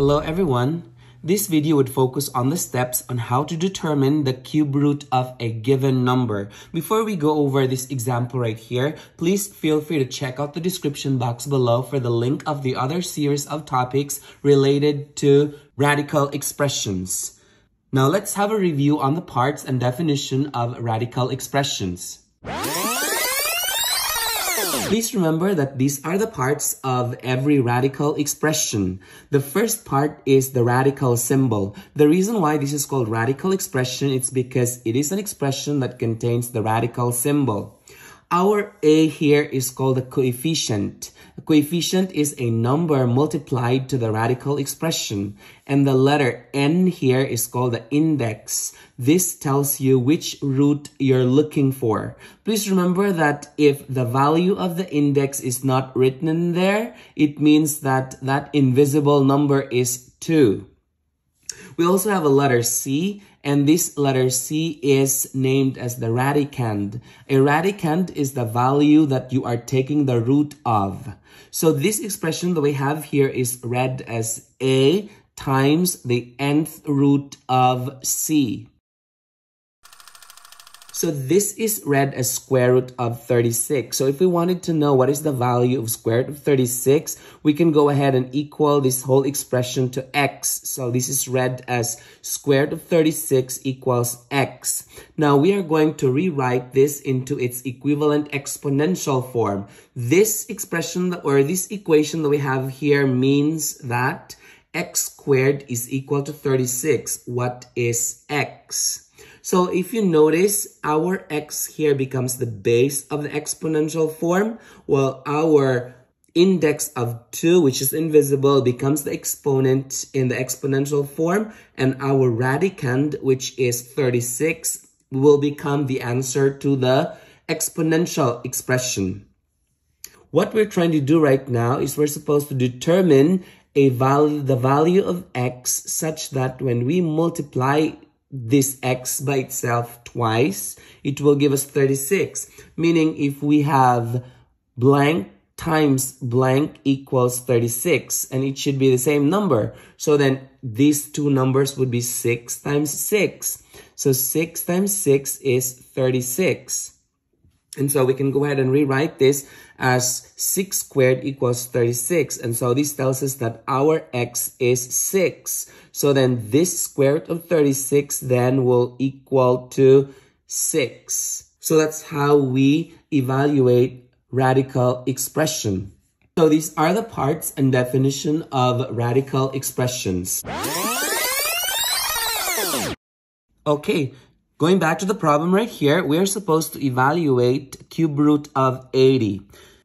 Hello everyone. This video would focus on the steps on how to determine the cube root of a given number. Before we go over this example right here, please feel free to check out the description box below for the link of the other series of topics related to radical expressions. Now let's have a review on the parts and definition of radical expressions. Please remember that these are the parts of every radical expression. The first part is the radical symbol. The reason why this is called radical expression is because it is an expression that contains the radical symbol. Our A here is called a coefficient. A coefficient is a number multiplied to the radical expression. And the letter N here is called the index. This tells you which root you're looking for. Please remember that if the value of the index is not written in there, it means that that invisible number is 2. We also have a letter C, and this letter C is named as the radicand. A radicand is the value that you are taking the root of. So this expression that we have here is read as A times the nth root of C. So this is read as square root of 36. So if we wanted to know what is the value of square root of 36, we can go ahead and equal this whole expression to x. So this is read as square root of 36 equals x. Now we are going to rewrite this into its equivalent exponential form. This expression or this equation that we have here means that x squared is equal to 36. What is x? So if you notice, our x here becomes the base of the exponential form, while our index of 2, which is invisible, becomes the exponent in the exponential form, and our radicand, which is 36, will become the answer to the exponential expression. What we're trying to do right now is we're supposed to determine a value, the value of x such that when we multiply this x by itself twice, it will give us 36. Meaning if we have blank times blank equals 36 and it should be the same number. So then these two numbers would be 6 times 6. So 6 times 6 is 36. And so we can go ahead and rewrite this as 6 squared equals 36. And so this tells us that our x is 6. So then this square root of 36 then will equal to 6. So that's how we evaluate radical expression. So these are the parts and definition of radical expressions. Okay, Going back to the problem right here, we are supposed to evaluate cube root of 80.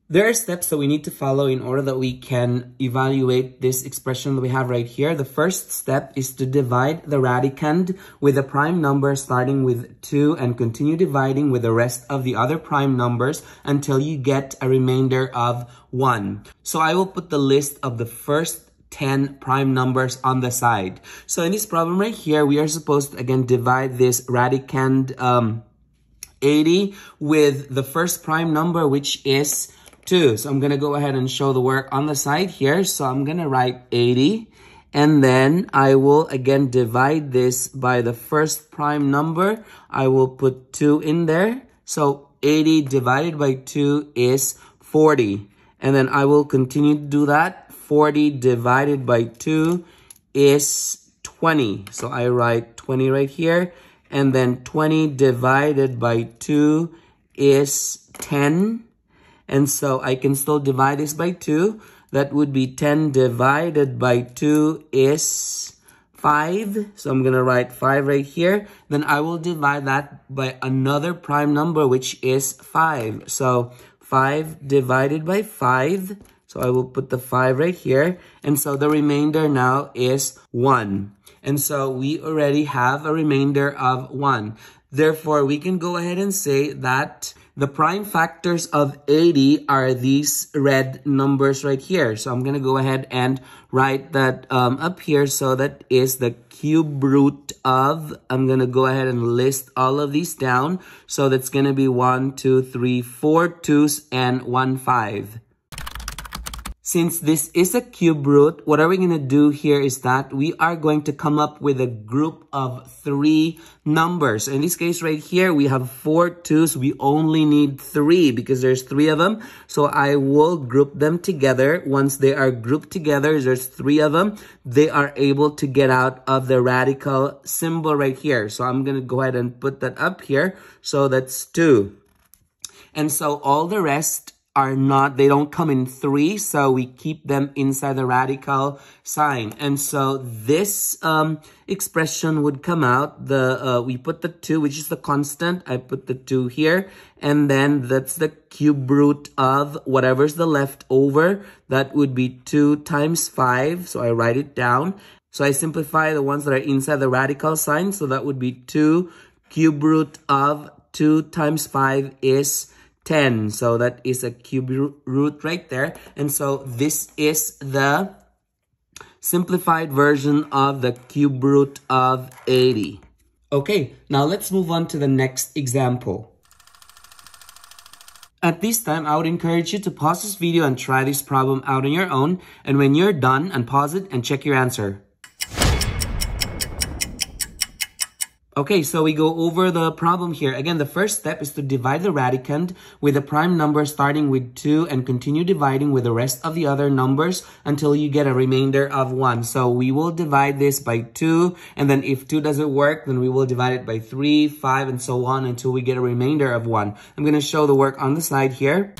There are steps that we need to follow in order that we can evaluate this expression that we have right here. The first step is to divide the radicand with a prime number starting with 2 and continue dividing with the rest of the other prime numbers until you get a remainder of 1. So I will put the list of the first 10 prime numbers on the side. So in this problem right here, we are supposed to again divide this radicand um, 80 with the first prime number, which is 2. So I'm going to go ahead and show the work on the side here. So I'm going to write 80. And then I will again divide this by the first prime number. I will put 2 in there. So 80 divided by 2 is 40. And then I will continue to do that 40 divided by 2 is 20. So I write 20 right here. And then 20 divided by 2 is 10. And so I can still divide this by 2. That would be 10 divided by 2 is 5. So I'm going to write 5 right here. Then I will divide that by another prime number, which is 5. So 5 divided by 5 so I will put the 5 right here. And so the remainder now is 1. And so we already have a remainder of 1. Therefore, we can go ahead and say that the prime factors of 80 are these red numbers right here. So I'm going to go ahead and write that um, up here. So that is the cube root of, I'm going to go ahead and list all of these down. So that's going to be 1, 2, 3, 4 twos and 1, 5. Since this is a cube root, what are we going to do here is that we are going to come up with a group of three numbers. In this case right here, we have four twos. We only need three because there's three of them. So I will group them together. Once they are grouped together, there's three of them. They are able to get out of the radical symbol right here. So I'm going to go ahead and put that up here. So that's two. And so all the rest are not, they don't come in three, so we keep them inside the radical sign. And so this um, expression would come out, the uh, we put the two, which is the constant, I put the two here, and then that's the cube root of whatever's the leftover, that would be two times five, so I write it down. So I simplify the ones that are inside the radical sign, so that would be two cube root of two times five is 10. So that is a cube root right there. And so this is the simplified version of the cube root of 80. Okay, now let's move on to the next example. At this time, I would encourage you to pause this video and try this problem out on your own. And when you're done, unpause it and check your answer. Okay, so we go over the problem here. Again, the first step is to divide the radicand with a prime number starting with 2 and continue dividing with the rest of the other numbers until you get a remainder of 1. So we will divide this by 2 and then if 2 doesn't work, then we will divide it by 3, 5, and so on until we get a remainder of 1. I'm going to show the work on the slide here.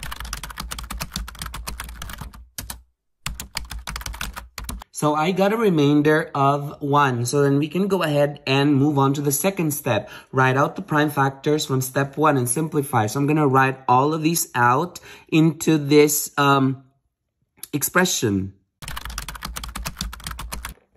So I got a remainder of 1. So then we can go ahead and move on to the second step. Write out the prime factors from step 1 and simplify. So I'm going to write all of these out into this um, expression.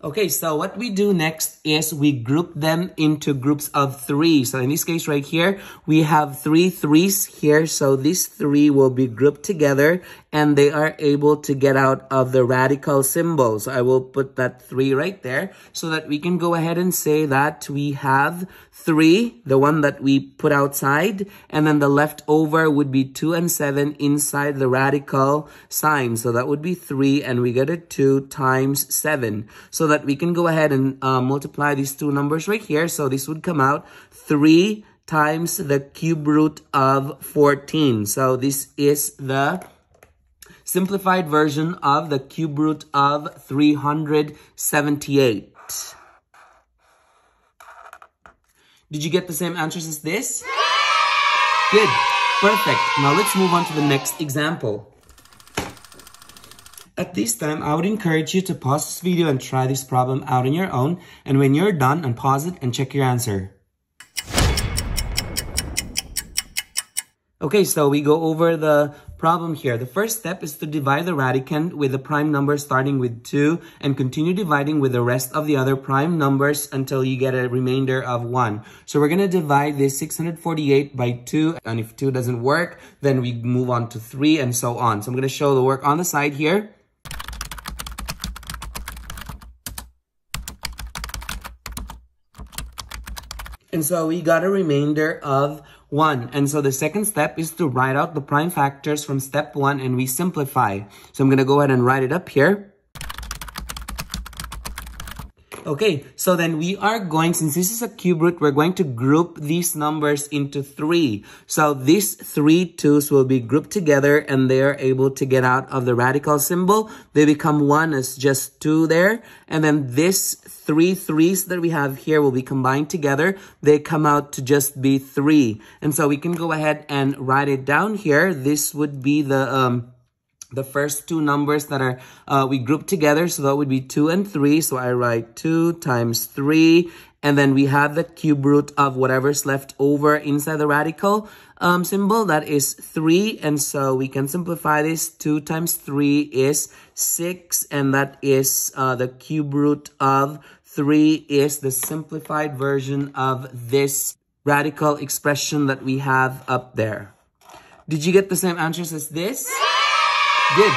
Okay, so what we do next is we group them into groups of three. So in this case right here, we have three threes here. So these three will be grouped together and they are able to get out of the radical symbol. So I will put that three right there so that we can go ahead and say that we have three, the one that we put outside, and then the leftover would be two and seven inside the radical sign. So that would be three and we get a two times seven. So that we can go ahead and uh, multiply these two numbers right here. So this would come out 3 times the cube root of 14. So this is the simplified version of the cube root of 378. Did you get the same answers as this? Good. Perfect. Now let's move on to the next example. At this time, I would encourage you to pause this video and try this problem out on your own. And when you're done, unpause it and check your answer. Okay, so we go over the problem here. The first step is to divide the radicand with a prime number starting with 2 and continue dividing with the rest of the other prime numbers until you get a remainder of 1. So we're going to divide this 648 by 2 and if 2 doesn't work, then we move on to 3 and so on. So I'm going to show the work on the side here. And so we got a remainder of 1. And so the second step is to write out the prime factors from step 1 and we simplify. So I'm going to go ahead and write it up here. Okay, so then we are going, since this is a cube root, we're going to group these numbers into three. So these three twos will be grouped together and they are able to get out of the radical symbol. They become one as just two there. And then this three threes that we have here will be combined together. They come out to just be three. And so we can go ahead and write it down here. This would be the... um the first two numbers that are uh, we group together so that would be 2 and 3 so I write 2 times 3 and then we have the cube root of whatever's left over inside the radical um, symbol that is 3 and so we can simplify this 2 times 3 is 6 and that is uh, the cube root of 3 is the simplified version of this radical expression that we have up there. Did you get the same answers as this? Good.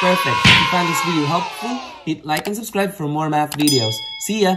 Perfect. If you find this video helpful, hit like and subscribe for more math videos. See ya!